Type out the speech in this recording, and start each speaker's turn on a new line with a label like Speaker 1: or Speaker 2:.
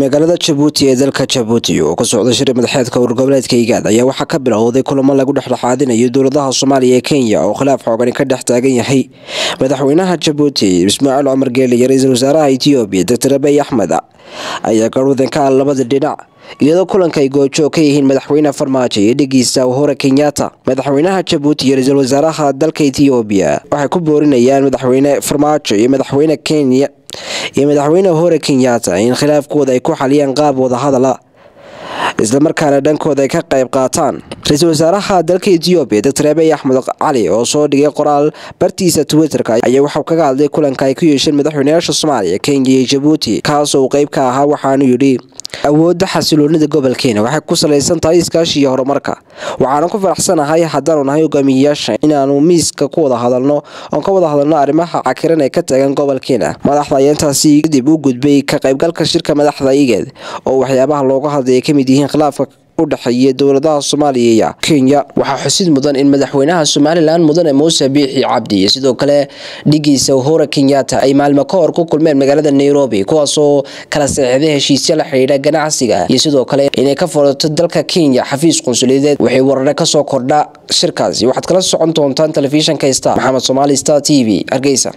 Speaker 1: magaalada jabuuti ee dalka jabuuti oo ka socda shir madaxeedka wargoboleedka igaad ayaa waxaa ka bilowday kulamo lagu dhexdhexaadinayo dowladaha soomaaliya ee kenya oo khilaaf xoogani ka dhex taagan yahay. Madaxweynaha jabuuti ismaaciil cumar geele iyo ra'iisul wasaaraha etoobiya doctor abiy axmed ayaa garwadan ka ah labada dhinac iyadoo kulanka ay goojoog ka yihiin madaxweyne farmaajo iyo dhigiisa uhura kenyatta. Madaxweynaha jabuuti iyo ra'iisul wasaaraha dalka etoobiya waxay ku boorinayaan madaxweyne farmaajo iyo madaxweyne kenya iyo madaxweyne uhura kenyatta in khilaafkooda ay ku xaliyaan qaab wadahadala islamarkaana dhankooda ay ka qayb qaataan ra'iisul wasaaraha dalka etoobiya doctor abiy axmed cali oo soo dhigay qoraal bartiisa twitterka ayaa waxau kaga hadlay kulanka ay ku yeesheen madaxweynayaasha soomaaliya kenya iyo jabuuti kaasoo uu qeyb ka ahaa waxaanu yidhi awoodda xasiloonida gobolkeena waxay ku salaysan tahay iskaashi iyo horumarka. Waxaana ku faraxsanahay haddaanu nahay hogaamiyeyaasha inaanu miiska ku wada hadalno oon ka wada hadalno arrimaha cakiran ee ka taagan gobolkeena. Madaxda ayaa intaasi kadib u gudbay ka qaybgalka shirka madaxda igeed oo waxyaabaha looga hadlay ay ka mid yihiin khilaafka u dhexeeya dowladaha soomaaliya iyo kenya. Waxaa xusid mudan in madaxweynaha somalilan mudane muuse biixi cabdi iyo sidoo kale dhigiisa uhura kenyatta ay maalmo ka hor ku kulmeen magaalada nairobi kuwaasoo kala seexday heshiisya la xidhiidha ganacsiga iyo sidoo kale inay ka furato dalka kenya xafiis qunsuliyadeed. Waxay warare ka soo kordha shirkaasi. Waxaad kala socon doontaan telefishinka star maxamed somaali star t v. Hargeysa